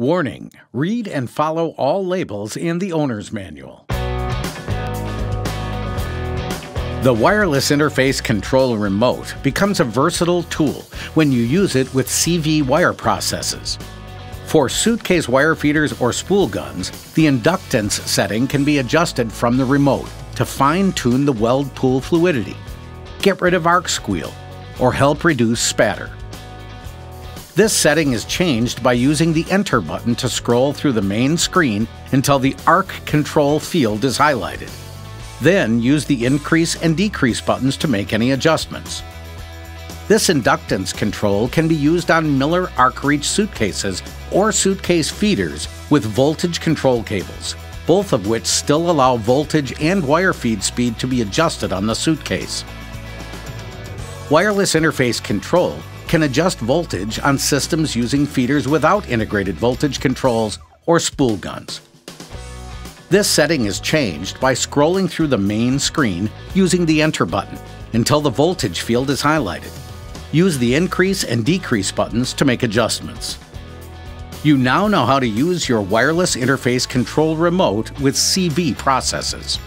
Warning Read and follow all labels in the owner's manual. The wireless interface control remote becomes a versatile tool when you use it with CV wire processes. For suitcase wire feeders or spool guns, the inductance setting can be adjusted from the remote to fine tune the weld pool fluidity, get rid of arc squeal, or help reduce spatter. This setting is changed by using the Enter button to scroll through the main screen until the Arc Control field is highlighted. Then use the Increase and Decrease buttons to make any adjustments. This inductance control can be used on Miller ArcReach suitcases or suitcase feeders with voltage control cables, both of which still allow voltage and wire feed speed to be adjusted on the suitcase. Wireless interface control can adjust voltage on systems using feeders without integrated voltage controls or spool guns. This setting is changed by scrolling through the main screen using the Enter button until the voltage field is highlighted. Use the Increase and Decrease buttons to make adjustments. You now know how to use your wireless interface control remote with CV processes.